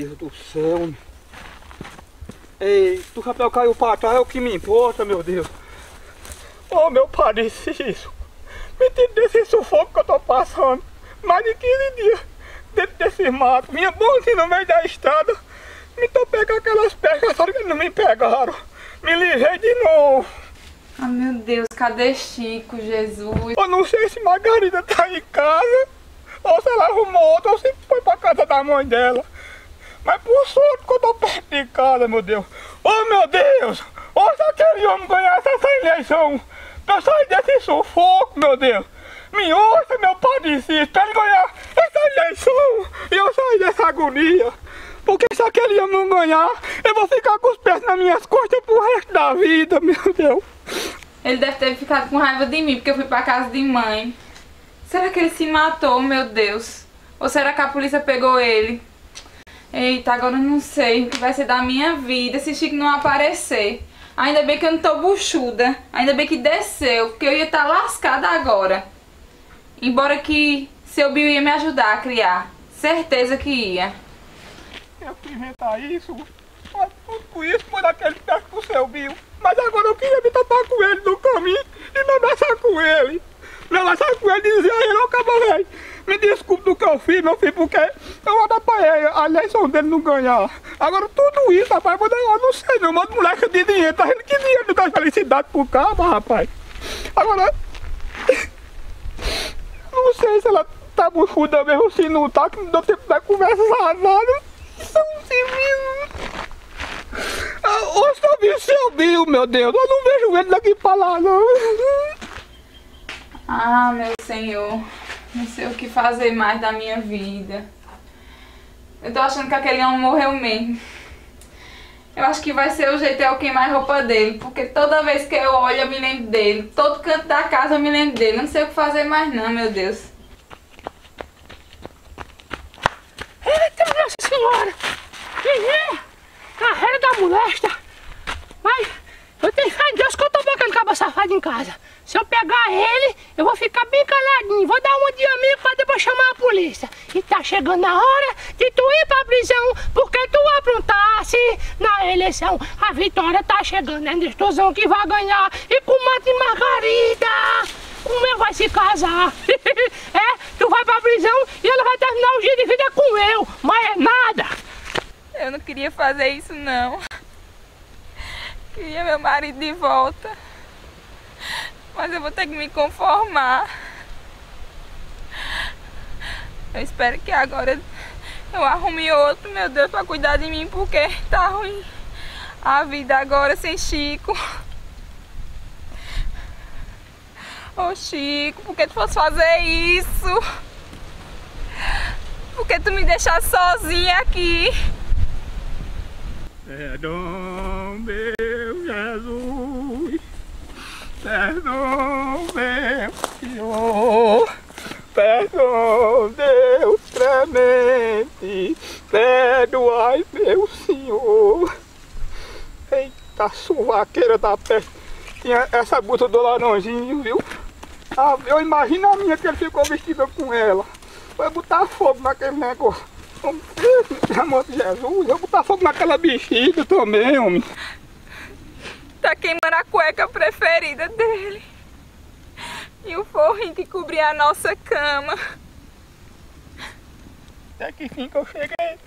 Deus do céu. Ei, o chapéu caiu pra trás, é o que me importa, meu Deus. Oh, meu Padre Cício, me tira desse sufoco que eu tô passando. Mais de 15 dias dentro desse mato. Minha bolsa no meio da estrada. Me tô pegando aquelas pegas, só que não me pegaram. Me livrei de novo. Ah, meu Deus, cadê Chico, Jesus? Eu não sei se Margarida tá em casa, ou se ela arrumou outra, ou se foi pra casa da mãe dela. Mas por sorte que eu tô perto de casa, meu Deus. Oh, meu Deus! Ou se aquele homem ganhar essa eleição, pra sair desse sufoco, meu Deus. Me ouça, meu padre pra ele ganhar essa eleição e eu sair dessa agonia. Porque se aquele homem não ganhar, eu vou ficar com os pés nas minhas costas pro resto da vida, meu Deus. Ele deve ter ficado com raiva de mim porque eu fui pra casa de mãe. Será que ele se matou, meu Deus? Ou será que a polícia pegou ele? Eita, agora eu não sei o que vai ser da minha vida se Chico não aparecer. Ainda bem que eu não tô buchuda. Ainda bem que desceu, porque eu ia estar tá lascada agora. Embora que seu Bill ia me ajudar a criar. Certeza que ia. Eu fui inventar isso, mas tudo isso por aquele perto do seu Bill. Mas agora eu queria me topar com ele no caminho e me abraçar com ele. Me abraçar com ele e dizer a ele, ô velho, me desculpe do que eu fiz, meu filho, porque eu atrapalhei a eleição dele não ganhar. Agora tudo isso, rapaz, eu não sei não, mas moleque de dinheiro, tá vendo que dinheiro dá felicidade pro cabo, rapaz. Agora, não sei se ela tá buchuda mesmo, se não tá, que não deu tempo de conversar nada. São civis. Ah, ô, só seu Bill, meu Deus, eu não vejo ele daqui pra lá, não. Ah, meu senhor, não sei o que fazer mais da minha vida. Eu tô achando que aquele homem morreu mesmo. Eu acho que vai ser o jeito é eu queimar a roupa dele, porque toda vez que eu olho eu me lembro dele. Todo canto da casa eu me lembro dele. Não sei o que fazer mais não, meu Deus. Eita, Nossa Senhora! Menino, carreira da molesta. Mas eu tenho fé em Deus que eu tô com aquele cabo safado em casa. Se eu pegar ele, eu vou ficar bem caladinho. Vou dar um dia amigo pra depois chamar a polícia. E tá chegando a hora de tu ir pra prisão, porque tu aprontasse na eleição. A vitória tá chegando, é Nestorzão que vai ganhar. E com Mate Margarida, como é vai se casar? é, tu vai pra prisão e ela vai terminar o dia de vida com eu. Mas é nada. Eu não queria fazer isso não. Queria meu marido de volta. Mas eu vou ter que me conformar. Eu espero que agora eu arrume outro, meu Deus, pra cuidar de mim, porque tá ruim a vida agora sem Chico. Ô oh, Chico, por que tu fosse fazer isso? Por que tu me deixar sozinha aqui? Perdão, meu Jesus. Perdão, meu Senhor, perdão, Deus clemente, perdoai, meu Senhor. Eita, suvaqueira da peste, tinha essa blusa do laranjinho, viu? Ah, eu imagino a minha que ele ficou vestida com ela. Vai botar fogo naquele negócio. Pelo amor de Jesus, eu vou botar fogo naquela bexiga também, homem. Tá queimando a cueca preferida dele. E o forrinho que cobria a nossa cama. Até que fim que eu cheguei.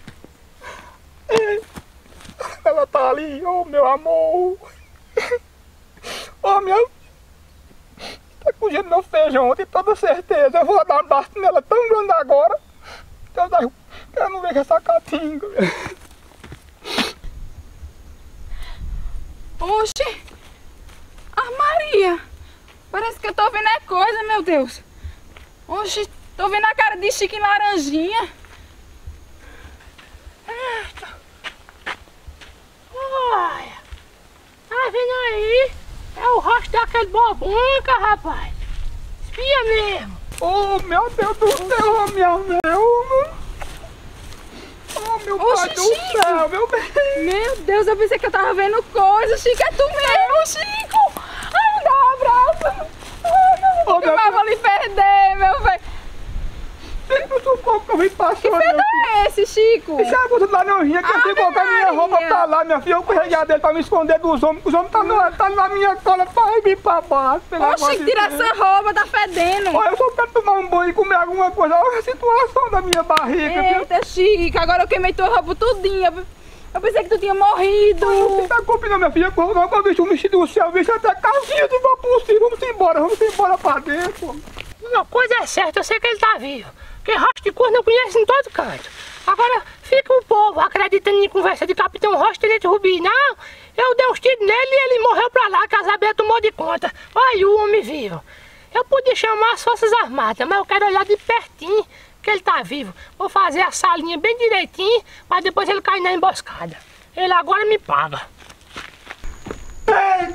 Ela tá ali, oh meu amor. Oh meu. Tá cozinhando meu feijão, de toda certeza. Eu vou dar um basta nela tão grande agora. Que eu não vejo essa catinga. Oxe! Ah, Maria! Parece que eu tô vendo é coisa, meu Deus! Oxe, tô vendo a cara de Chico em laranjinha! Eita! Olha! Tá vendo aí? É o rosto daquele bobonca, rapaz! Espia mesmo! Oh, meu Deus do céu, meu Deus! Meu Oxe, pai do Chico. céu, meu bem! Meu Deus, eu pensei que eu tava vendo coisa. Chico, é tu mesmo, Chico! Ai, me dá um abraço! Ai, meu, oh, meu eu vou lhe perder, meu velho! filho, o sufoco que eu vim passando, meu. É esse, Chico? Isso é a coisa do laranjinha que fui colocar minha roupa pra lá, minha filha. Eu correguei a dele pra me esconder dos homens, que os homens tá, na- tá na minha cola pra ir pra baixo. Oxi, de tira essa roupa, tá fedendo. Olha, eu só quero tomar um banho e comer alguma coisa. Olha a situação da minha barriga, viu? Eita, Chico, agora eu queimei tua roupa tudinha. Eu pensei que tu tinha morrido. Você tá combinando, minha filha? Quando eu vejo um vestido do céu, vejo até calcinha de vapor, sim. Vamos embora, vamos embora pra dentro. Uma coisa é certa, eu sei que ele tá vivo. Quem rastro de corno eu conheço em todo canto. Agora, fica o povo acreditando em conversa de Capitão Rocha Tenente Rubi. Não, eu dei uns tiros nele e ele morreu pra lá, que tomou de conta. Olha o homem vivo. Eu podia chamar as Forças Armadas, mas eu quero olhar de pertinho que ele tá vivo. Vou fazer a salinha bem direitinho, mas depois ele cair na emboscada. Ele agora me paga.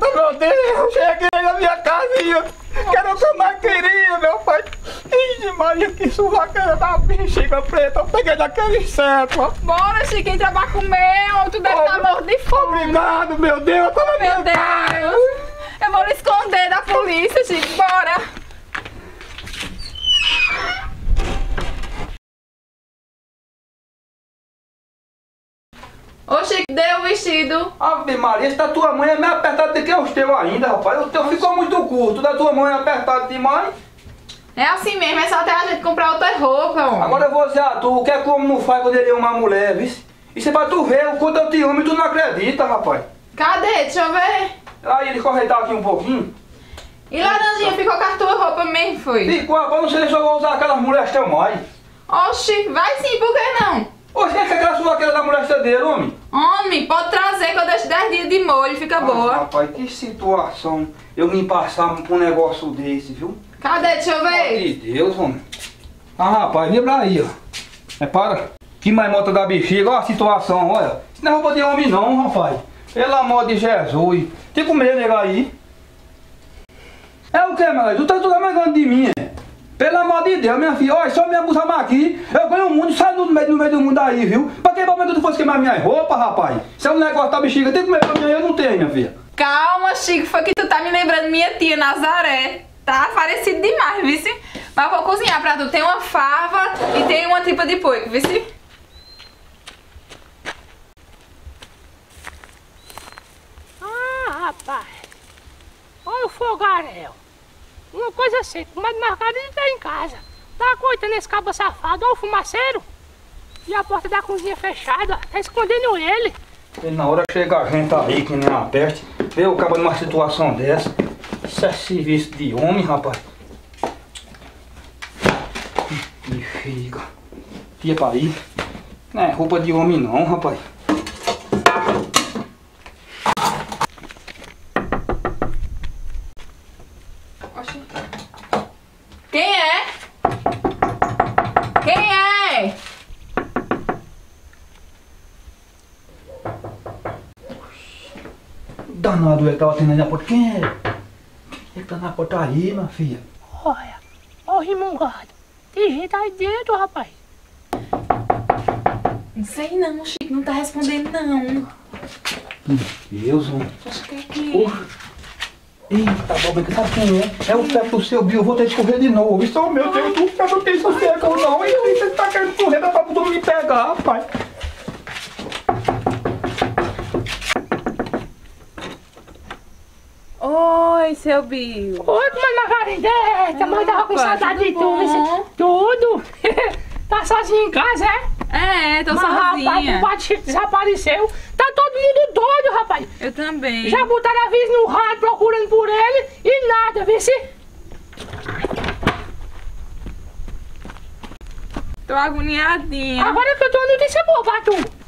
Meu Deus, cheguei na minha casinha. Quero o que eu mais queria, meu pai. Ixi, Maria, que suvaqueira da bexiga preta. Eu peguei daquele inseto. Bora, Chico, entra pra comer. Ou tu deve estar morto de fome. Obrigado, meu Deus. Eu tô na minha Meu casa. Deus. Eu vou lhe esconder da polícia, Chico. Bora. Ô, Chico, vestido. Ave Maria, esse da tua mãe é mais apertado do que os teus ainda, rapaz. O teu ficou muito curto, da tua mãe é apertado demais. É assim mesmo, é só até a gente comprar outra roupa, homem. Agora eu vou dizer a tu, o que é que o homem não faz quando ele é uma mulher, viu? Isso é pra tu ver o quanto eu te amo e tu não acredita, rapaz. Cadê? Deixa eu ver. Aí ele corretar aqui um pouquinho. E laranjinha, ficou com a tua roupa mesmo, foi? Ficou, rapaz, não sei se eu vou usar aquelas mulheres tão mais. Oxi, vai sim, por que não? Oxe, é que aquela sua aquela da molesta dele, homem? Homem, pode deixo 10 dias de molho, fica Ah, boa. rapaz, que situação eu me passar por um negócio desse, viu? Cadê? Deixa eu ver. De Deus, homem. Ah, rapaz, lembra aí, ó. É para. Que mais mota da bexiga, olha a situação, olha. Isso não é roupa de homem não, rapaz. Pelo amor de Jesus. Tem que comer, nega aí. É o que, meu? Tu tá tudo mais grande de mim, é? Pelo amor de Deus, minha filha. Olha, só me abusar aqui. Eu ganho o mundo, sai no meio, no meio do mundo aí, viu? Pra que momento tu fosse queimar minha roupa, rapaz? Isso é um negócio da bexiga. Tem que comer pra mim eu não tenho, minha filha. Calma, Chico, foi que tu tá me lembrando minha tia Nazaré. Tá parecido demais, vice? Mas eu vou cozinhar pra tu. Tem uma fava e tem uma tripa de porco, vice? Ah, rapaz. Olha o fogaréu. Uma coisa assim, o mais margarida tá em casa. Tá coitando esse cabo safado, olha o fumaceiro. E a porta da cozinha fechada, tá escondendo ele. Na hora chega a gente aí, que nem uma peste, vê o cabo numa situação dessa. Isso é serviço de homem, rapaz. Me fica. Tia pra ir. Não é roupa de homem não, rapaz. Oxi. Quem é? Quem é? Danado é que tava atendendo a porta. Quem é? Quem é que tá na porta aí, minha filha? Olha, olha o rimungado. Tem gente aí dentro, rapaz. Não sei não, Chico. Não tá respondendo não. Deus, homem. Acho que é aqui. Porra. Eita, boba, sabe quem é? É o teto do seu Bill, eu vou ter que correr de novo. Isso, oh, meu Deus, tu eu não tenho sossego não. E aí, você tá querendo correr, dá pra tu me pegar, rapaz. Oi, seu Bill. Oi, mãe Margarida. Eita, mãe tava com Opa, saudade de tudo? Tudo. tá sozinho em casa, é? É, tô Mas, rapaz, o sozinha. Chico desapareceu. Tá todo mundo doido, rapaz. Eu também. Já botaram aviso no rádio procurando por ele e nada, vê se. Tô agoniadinha. Agora que eu tô notícia boa pra tu.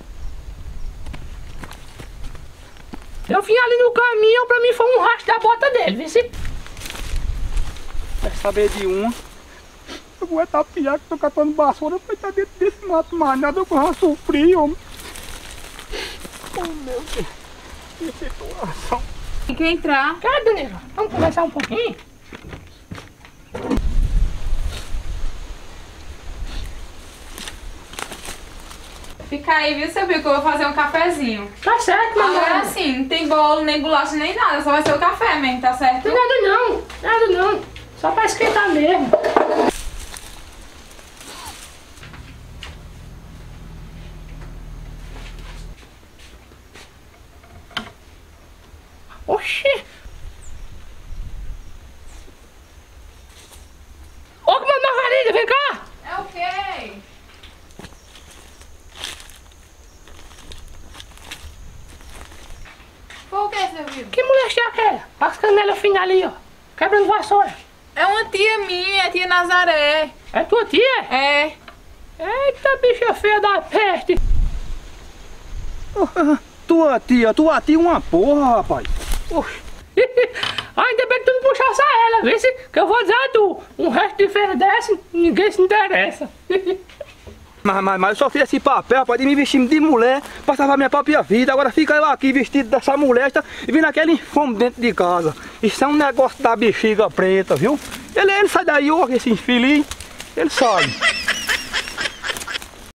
Eu vim ali no caminho, pra mim foi um rastro da bota dele, vê se. Quer saber de uma? Eu vou estar pior que tô catando vassoura pra estar dentro desse mato, mas nada eu já sofri, homem. Oh, meu Deus. Que situação. Tem que entrar. Cadê, Danilo? Vamos conversar um pouquinho? Fica aí, viu, seu Bill, que eu vou fazer um cafezinho. Tá certo, Agora mamãe. assim, não tem bolo, nem bolacha, nem nada. Só vai ser o café mesmo, tá certo? Não nada não, nada não. Só pra esquentar mesmo. Oxi! Ô, Comandante Margarida, vem cá! É o quê? Foi o que, mulher é aquela? As canelas finas ali, ó. Quebrando vassoura. É uma tia minha, a tia Nazaré. É tua tia? É. Eita, bicha feia da peste. Tua tia, tua tia é uma porra, rapaz. Oxi. Ainda bem que tu não puxasse ela, vê se que eu vou dizer a tu. Um resto de feira dessa, ninguém se interessa. Mas, mas, mas eu só fiz esse papel, rapaz, de me vestir de mulher pra salvar minha própria vida. Agora fica eu aqui vestido dessa molesta e vindo aquele infame dentro de casa. Isso é um negócio da bexiga preta, viu? Ele, ele sai daí, ó, esse infeliz. Ele sai.